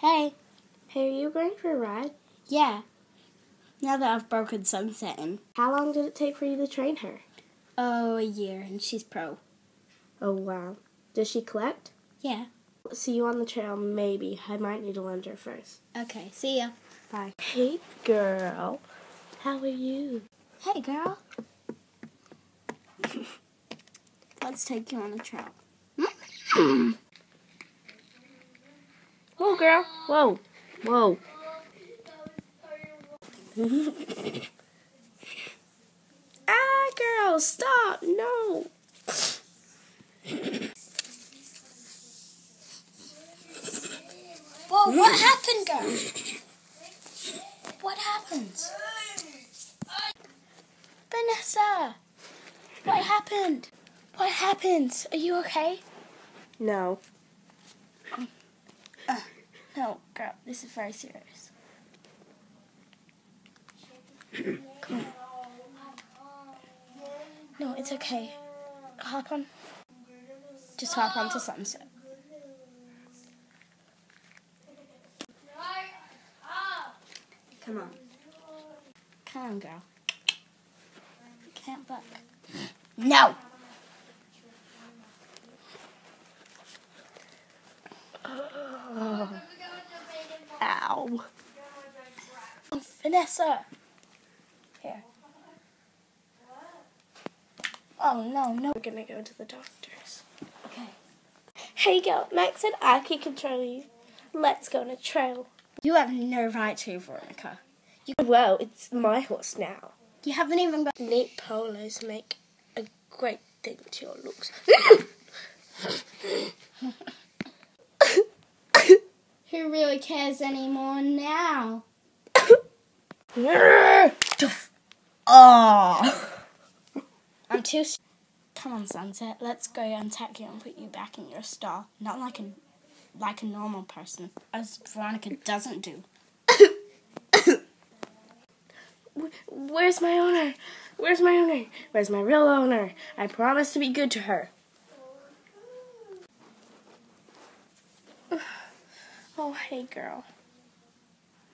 Hey. Hey, are you going for a ride? Yeah. Now that I've broken Sunset in. How long did it take for you to train her? Oh, a year, and she's pro. Oh, wow. Does she collect? Yeah. See you on the trail, maybe. I might need to lend her first. Okay, see ya. Bye. Hey, girl. How are you? Hey, girl. Let's take you on a trail. Whoa, girl. Whoa. Whoa. ah, girl, stop. No. Whoa, what happened, girl? What happened? Vanessa! What happened? What happened? Are you okay? No. Uh, no, girl, this is very serious. Come on. No, it's okay. Hop on. Just hop on onto sunset. Come on. Come on, girl. Can't buck. No! Ow. Oh, Vanessa! Here. Oh, no, no. We're gonna go to the doctor's. Okay. Hey, girl. Max said I can control you. Let's go on a trail. You have no right to, Veronica. You Well, it's my horse now. You haven't even got. Neat polos make a great thing to your looks. Who really cares anymore now? oh! I'm too. s- Come on, Sunset. Let's go untack you and put you back in your stall. Not like a like a normal person, as Veronica doesn't do. Where's my owner? Where's my owner? Where's my real owner? I promised to be good to her. Oh, hey, girl.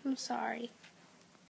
I'm sorry.